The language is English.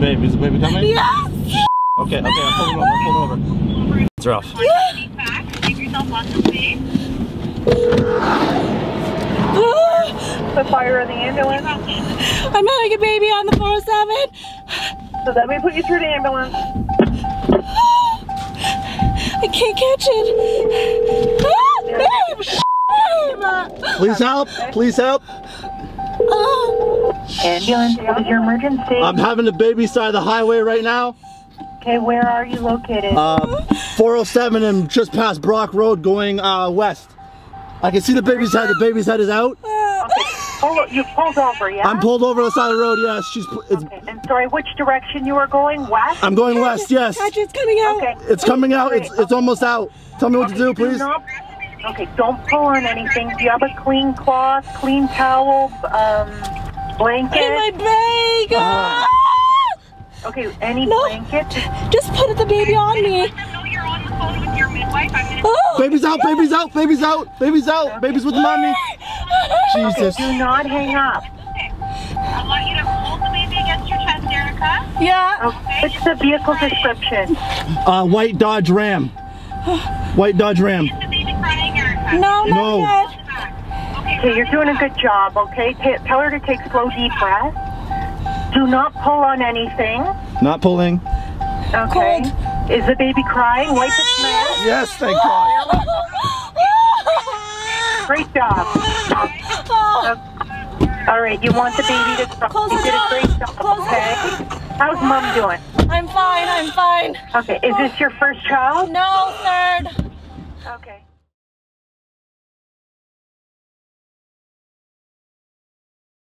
Babe, is the baby coming? Yes! Okay, okay, I'm pulling over, I'm pulling over. It's rough. Give yourself lots of space. The fire of the ambulance. I'm having a baby on the 407. So let me put you through the ambulance. I can't catch it. Ah, babe! Babe! Please help, please help. Ambulance, what is your emergency? I'm having a baby side of the highway right now. okay, where are you located? Uh, 407 and just past Brock Road going uh, west. I can see the baby's head. The baby's head is out. Pull, you pulled over, yeah? I'm pulled over the side of the road. Yes, she's. It's, Okay, and sorry, which direction you are going? West? I'm going west. Yes, Catch it, it's coming out. Okay. it's coming out. It's it's almost out. Tell me what to do, Do please. not- okay, don't pull on anything. Do you have a clean cloth, clean towel, um, blanket? In my bag. Ah. Ah. okay, any No. blanket? Just put the baby on me. Let them know you're on the phone with your midwife. I'm gonna Oh. Baby's out. Baby's out. Baby's out. Baby's out. Baby's with the mommy. Jesus. Do not hang up. I want you to hold the baby against your chest, Erika. Yeah. Okay, what's the vehicle description? Uh, white Dodge Ram. White Dodge Ram. No, not No. yet. Okay, Okay, you're doing a good job, okay? Ta tell her to take slow, deep breaths. Do not pull on anything, Not pulling. okay? Is the baby crying? Wipe its mouth. Yes, thank God. Great job. Oh. All right, you want the baby to stop. Close You did a great job, Close okay? How's mom doing? I'm fine, I'm fine. Okay, is this your first child? No, third. Okay.